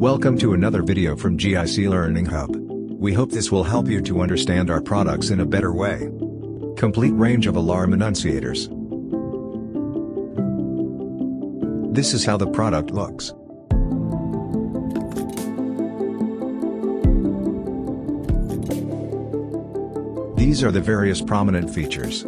Welcome to another video from GIC Learning Hub. We hope this will help you to understand our products in a better way. Complete range of alarm annunciators. This is how the product looks. These are the various prominent features.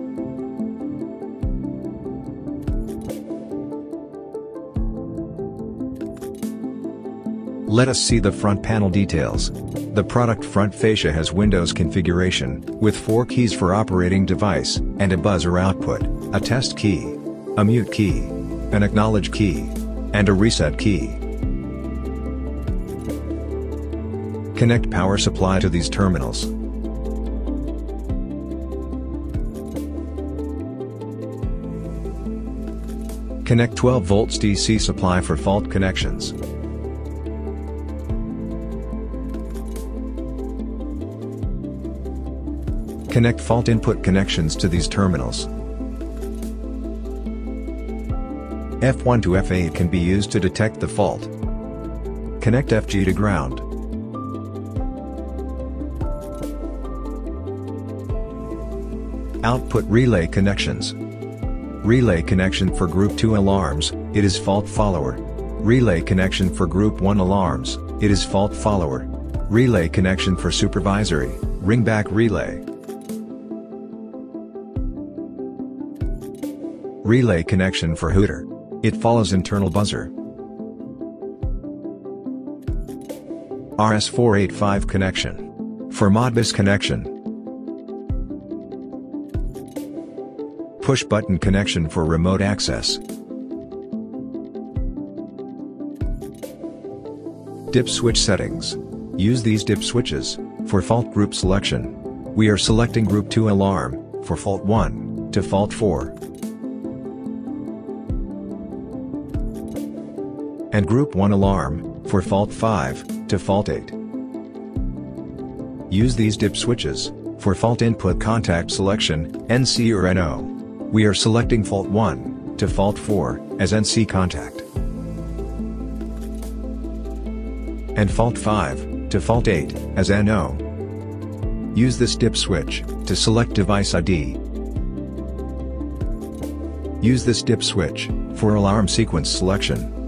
Let us see the front panel details. The product front fascia has Windows configuration, with four keys for operating device, and a buzzer output, a test key, a mute key, an acknowledge key, and a reset key. Connect power supply to these terminals. Connect 12 volts DC supply for fault connections. Connect fault input connections to these terminals. F1 to F8 can be used to detect the fault. Connect FG to ground. Output relay connections. Relay connection for Group 2 alarms, it is fault follower. Relay connection for Group 1 alarms, it is fault follower. Relay connection for supervisory, ringback relay. Relay connection for Hooter. It follows internal buzzer. RS485 connection. For Modbus connection. Push button connection for remote access. Dip switch settings. Use these dip switches, for fault group selection. We are selecting group 2 alarm, for fault 1, to fault 4. And Group 1 alarm, for fault 5, to fault 8. Use these dip switches, for fault input contact selection, NC or NO. We are selecting fault 1, to fault 4, as NC contact. And fault 5, to fault 8, as NO. Use this dip switch, to select device ID. Use this dip switch, for alarm sequence selection.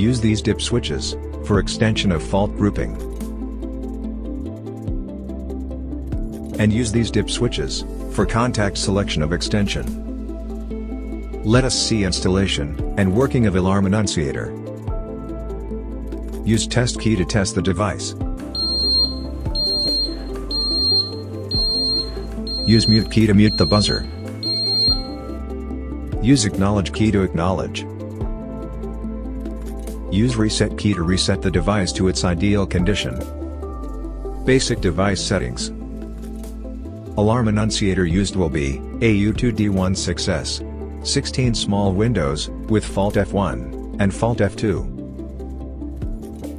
Use these dip switches, for extension of fault grouping. And use these dip switches, for contact selection of extension. Let us see installation, and working of alarm annunciator. Use test key to test the device. Use mute key to mute the buzzer. Use acknowledge key to acknowledge. Use reset key to reset the device to its ideal condition. Basic device settings. Alarm annunciator used will be AU2D16S. 16 small windows, with fault F1, and fault F2.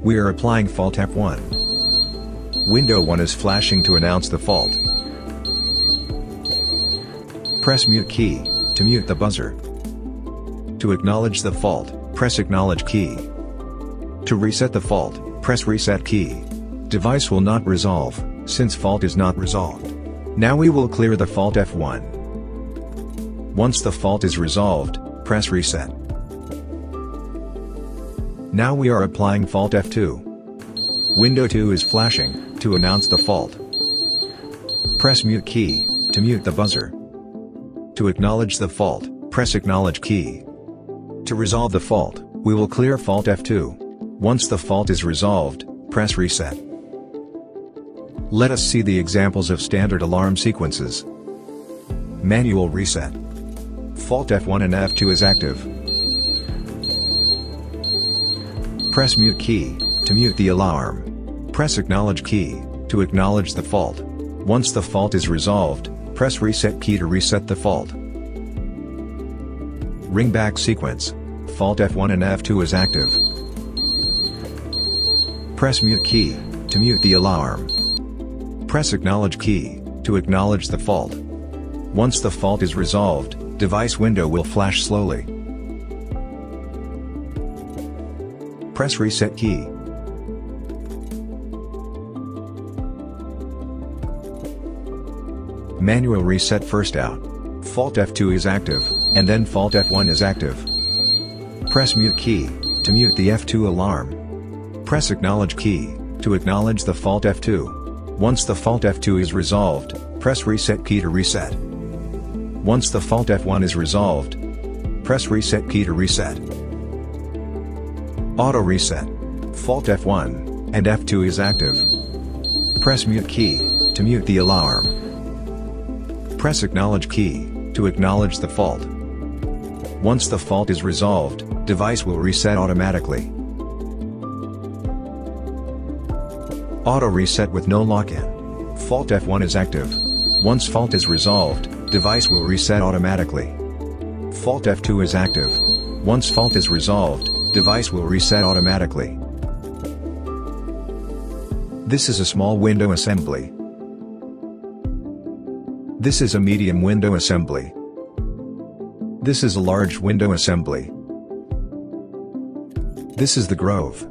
We are applying fault F1. Window 1 is flashing to announce the fault. Press mute key, to mute the buzzer. To acknowledge the fault, press acknowledge key. To reset the fault, press reset key. Device will not resolve, since fault is not resolved. Now we will clear the fault F1. Once the fault is resolved, press reset. Now we are applying fault F2. Window 2 is flashing, to announce the fault. Press mute key, to mute the buzzer. To acknowledge the fault, press acknowledge key. To resolve the fault, we will clear fault F2. Once the fault is resolved, press reset. Let us see the examples of standard alarm sequences. Manual reset. Fault F1 and F2 is active. Press mute key, to mute the alarm. Press acknowledge key, to acknowledge the fault. Once the fault is resolved, press reset key to reset the fault. Ringback sequence. Fault F1 and F2 is active. Press mute key, to mute the alarm. Press acknowledge key, to acknowledge the fault. Once the fault is resolved, device window will flash slowly. Press reset key. Manual reset first out. Fault F2 is active, and then Fault F1 is active. Press mute key, to mute the F2 alarm. Press acknowledge key, to acknowledge the fault F2. Once the fault F2 is resolved, press reset key to reset. Once the fault F1 is resolved, press reset key to reset. Auto reset. Fault F1, and F2 is active. Press mute key, to mute the alarm. Press acknowledge key, to acknowledge the fault. Once the fault is resolved, device will reset automatically. Auto reset with no lock-in. Fault F1 is active. Once fault is resolved, device will reset automatically. Fault F2 is active. Once fault is resolved, device will reset automatically. This is a small window assembly. This is a medium window assembly. This is a large window assembly. This is the Grove.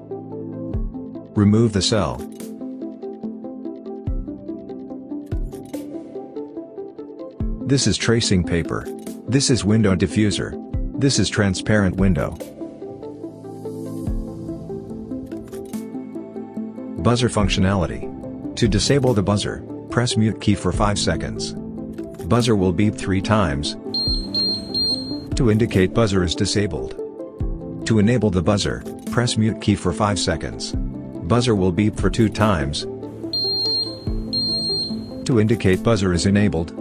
Remove the cell. This is tracing paper. This is window diffuser. This is transparent window. Buzzer functionality. To disable the buzzer, press mute key for 5 seconds. Buzzer will beep 3 times. To indicate buzzer is disabled. To enable the buzzer, press mute key for 5 seconds. Buzzer will beep for 2 times. To indicate buzzer is enabled.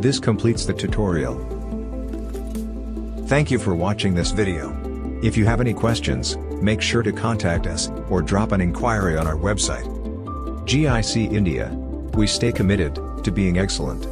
This completes the tutorial. Thank you for watching this video. If you have any questions, make sure to contact us, or drop an inquiry on our website. GIC India. We stay committed to being excellent.